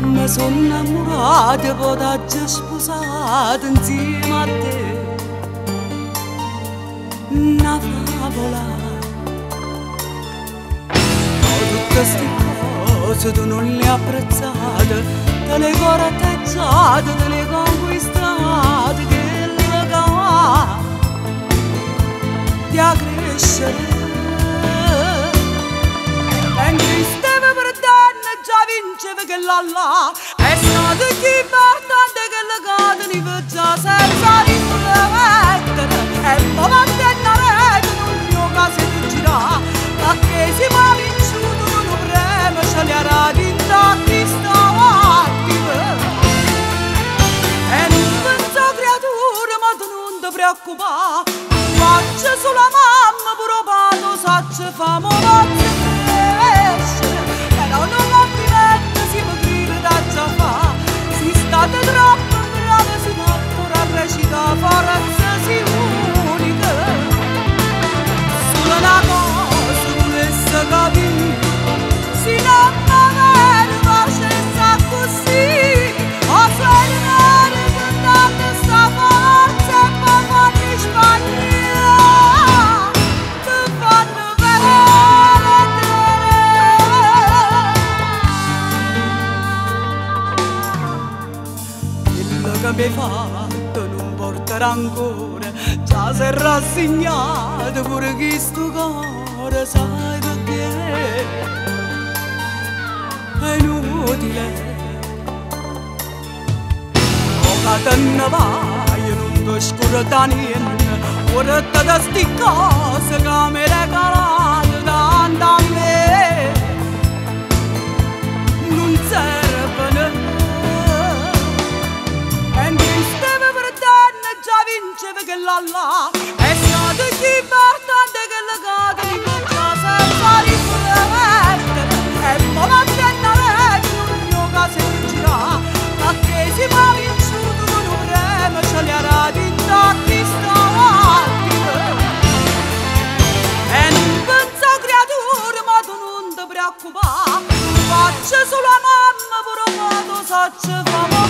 mi sono innamorata, poi t'haggio sposata insieme a te. Una favola. Tutte queste cose tu non le apprezzate, te le corteggiate, te che le va di a che là là, è stato chi importante che le cade ne già senza riflettere, e va a rete non mio caso di girare, perché si va vinciuto non lo preme, ce li ha intatti stava. E non penso creatura, ma tu non ti preoccupare, faccia sulla mamma, pure pato, sacce famo, vazze fatto non porterà ancora, già sei rassegnato pure chi sto cuore sai perché. È inutile. O che te ne vai, non ti scurta niente, ora te da sti cose che mi regalate tanto a e poi va a rete non mio caso di girare, perché si va vinciuto non lo preme, ce li ha intatti stamattina. E non penso creatura, ma tu non ti preoccupare, faccia sulla mamma, ma tu sacci fa